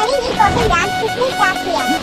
I need to dance with me, Caspian.